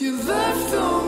You left on